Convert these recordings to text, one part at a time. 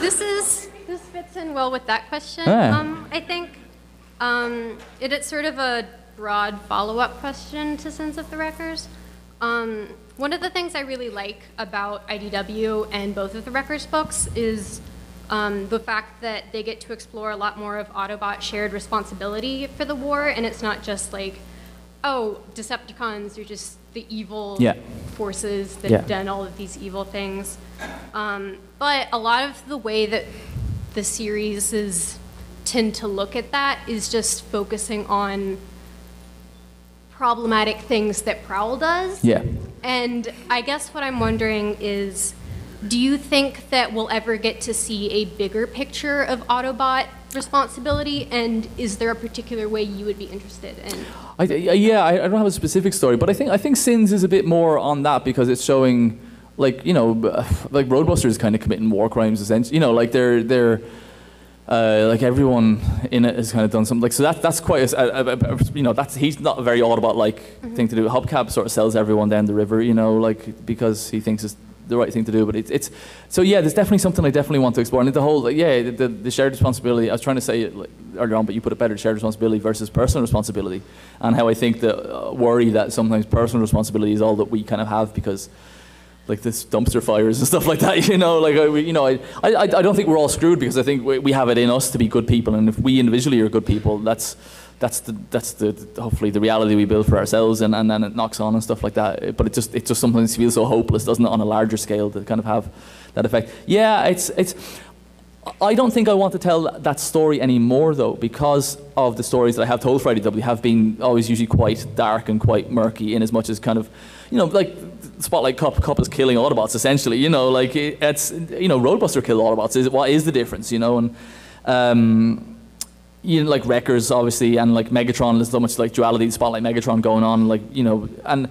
this is this fits in well with that question. Yeah. Um, I think um, it, it's sort of a broad follow-up question to Sins of the Wreckers. Um, one of the things I really like about IDW and both of the Wreckers books is um, the fact that they get to explore a lot more of Autobot shared responsibility for the war, and it's not just like, oh, Decepticons are just the evil Yeah. forces that Yeah. have done all of these evil things. Um, but a lot of the way that the series is tend to look at that is just focusing on problematic things that Prowl does. Yeah. And I guess what I'm wondering is do you think that we'll ever get to see a bigger picture of Autobot responsibility? And is there a particular way you would be interested in? I, yeah, I, I don't have a specific story, but I think I think Sins is a bit more on that because it's showing, like you know, like Roadbusters kind of committing war crimes essentially. You know, like they're they're. Uh, like everyone in it has kind of done something like so that that's quite a, a, a, a- you know that's he's not a very about like thing to do. Hubcap sort of sells everyone down the river, you know, like because he thinks it's the right thing to do. But it's it's so yeah, there's definitely something I definitely want to explore. And the whole like, yeah, the, the, the shared responsibility. I was trying to say it like, earlier on, but you put it better: shared responsibility versus personal responsibility, and how I think the uh, worry that sometimes personal responsibility is all that we kind of have because like this dumpster fires and stuff like that. You know, like uh, I, you know, I, I, I don't think we're all screwed because I think we, we have it in us to be good people, and if we individually are good people, that's that's the that's the hopefully the reality we build for ourselves, and, and then it knocks on and stuff like that. But it just it just sometimes feels so hopeless, doesn't it, on a larger scale to kind of have that effect. Yeah, it's it's. I don't think I want to tell that story anymore, though, because of the stories that I have told for IDW have been always usually quite dark and quite murky, in as much as kind of, you know, like Spotlight Kup, Kup is killing Autobots essentially. You know, like it- it's, you know, Roadbuster killed Autobots. Is what is the difference? You know, and um, you know, like Wreckers obviously, and like Megatron. There's so much like duality, Spotlight, Megatron going on. Like you know, and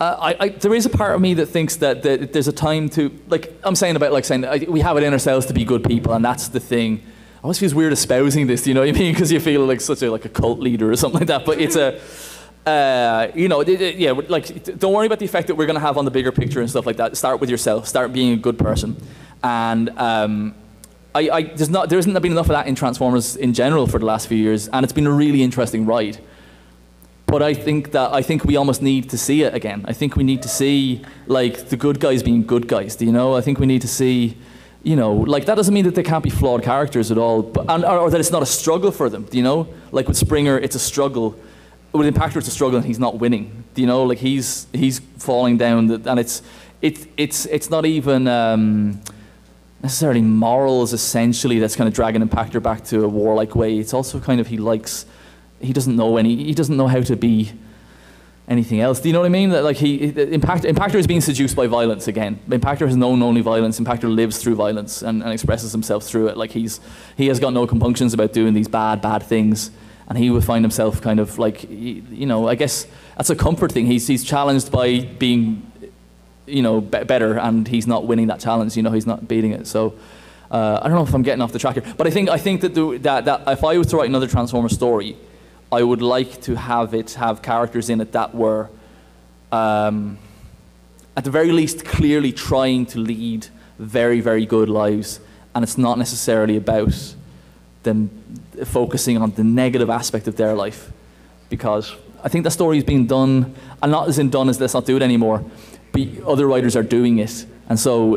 uh, I, I, there is a part of me that thinks that, that there's a time to, like I'm saying about like saying I, we have it in ourselves to be good people, and that's the thing. I always feels weird espousing this, you know what I mean? Because you feel like such a like a cult leader or something like that. But it's a, uh, you know, it, it- yeah, like don't worry about the effect that we're going to have on the bigger picture and stuff like that. Start with yourself. Start being a good person, and um, I, I there's not there hasn't been enough of that in Transformers in general for the last few years, and it's been a really interesting ride. But I think that I think we almost need to see it again. I think we need to see like the good guys being good guys. Do you know? I think we need to see, you know, like that doesn't mean that they can't be flawed characters at all, but and, or, or that it's not a struggle for them. Do you know? Like with Springer, it's a struggle. With Impactor, it's a struggle, and he's not winning. Do you know? Like he's he's falling down, the, and it's it's it's it's not even. Um, necessarily morals essentially that's kind of dragging Impactor back to a warlike way. It's also kind of he likes he doesn't know any he doesn't know how to be anything else. Do you know what I mean? That like he Impact, Impactor is being seduced by violence again. Impactor has known only violence. Impactor lives through violence and, and expresses himself through it. Like he's he has got no compunctions about doing these bad bad things. And he would find himself kind of like, you know, I guess that's a comfort thing. He's, he's challenged by being you know, be- better, and he's not winning that challenge. You know, he's not beating it. So uh, I don't know if I'm getting off the track here, but I think I think that, the, that that if I was to write another Transformer story, I would like to have it have characters in it that were, um, at the very least, clearly trying to lead very very good lives, and it's not necessarily about them focusing on the negative aspect of their life. Because I think the story is being done, and not as in done as let's not do it anymore, but other writers are doing it, and so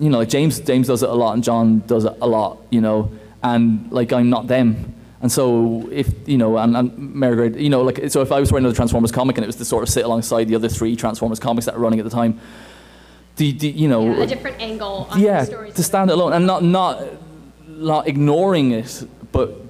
you know, like James James does it a lot, and John does it a lot, you know, and like I'm not them, and so if you know, and, and Mairghread, you know, like so if I was writing another Transformers comic and it was to sort of sit alongside the other three Transformers comics that were running at the time, the, the you know, a different angle on yeah, the stories. to stand alone and not not not ignoring it, but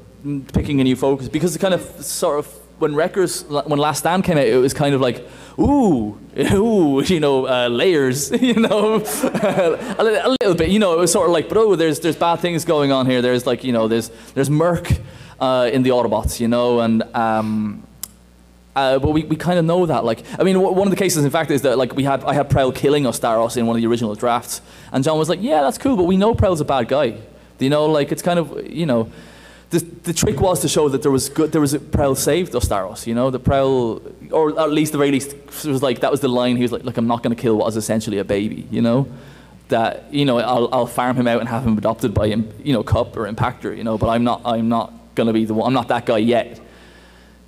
picking a new focus because it kind of sort of when Wreckers when Last Stand came out, it was kind of like ooh ooh you know uh, layers you know a, a little bit you know it was sort of like but oh there's there's bad things going on here there's like you know there's there's murk uh, in the Autobots you know and um, uh, but we, we kind of know that. Like, I mean, w- one of the cases, in fact, is that like we had I had Prowl killing Ostaros in one of the original drafts, and John was like, "Yeah, that's cool, but we know Prowl's a bad guy." You know? Like, it's kind of you know, the the trick was to show that there was good. There was a, Prowl saved Ostaros. You know, the Prowl, or at least the very least, it was like that was the line. He was like, "Look, I'm not going to kill what is essentially a baby." You know. that you know I'll, I'll farm him out and have him adopted by you know Kup or Impactor, you know. But I'm not I'm not gonna be the one. I'm not that guy yet.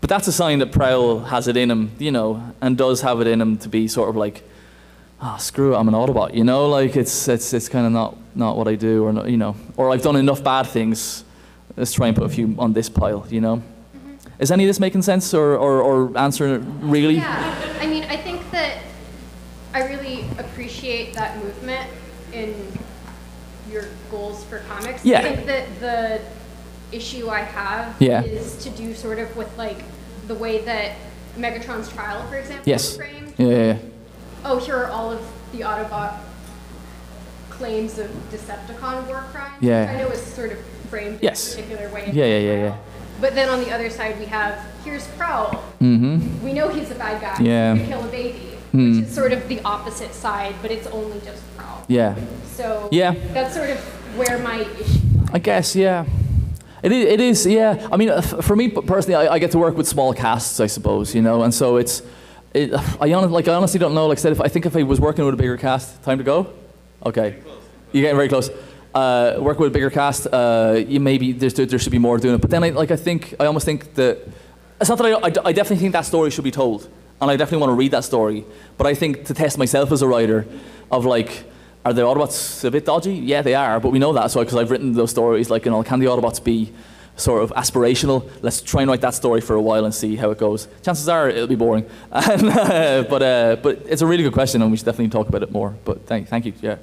But that's a sign that Prowl has it in him, you know, and does have it in him to be sort of like, ah, screw it, I'm an Autobot, you know. Like it's it's it's kind of not not what I do, or not, you know, or I've done enough bad things. Let's try and put a few on this pile, you know. Is any of this making sense, or or, or answering it really? Yeah, I mean, I think that I really appreciate that movement in your goals for comics. Yeah. I think that the issue I have Yeah. is to do sort of with like the way that Megatron's trial, for example, Yes. is framed. Yeah, yeah, yeah. Oh, here are all of the Autobot claims of Decepticon war crimes. Yeah. I know it's sort of framed Yes. in a particular way. Yeah, yeah, yeah, yeah. But then on the other side, we have here's Prowl. Mm-hmm. We know he's a bad guy. Yeah. He kill a baby, Hmm. which is sort of the opposite side, but it's only just Prowl. Yeah. So Yeah. that's sort of where my issue lies. I guess, yeah. It is, it is yeah. I mean, uh, for me personally, I, I get to work with small casts, I suppose, you know, and so it's, it, I, hon- like, I honestly don't know. Like I said, if, I think if I was working with a bigger cast, time to go? Okay. You're getting very close. Uh, work with a bigger cast, uh, you maybe there, there should be more doing it. But then, I, like, I think, I almost think that, it's not that I, I, I definitely think that story should be told. And I definitely want to read that story. But I think to test myself as a writer, of like, are the Autobots a bit dodgy? Yeah, they are, but we know that. So, because I've written those stories, like, you know, can the Autobots be sort of aspirational? Let's try and write that story for a while and see how it goes. Chances are it'll be boring. But, uh, but it's a really good question, and we should definitely talk about it more. But thank, thank you. Yeah.